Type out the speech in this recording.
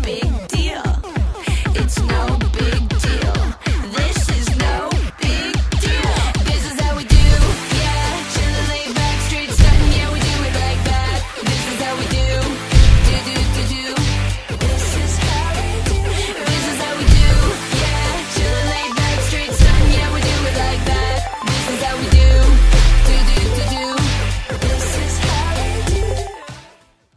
big.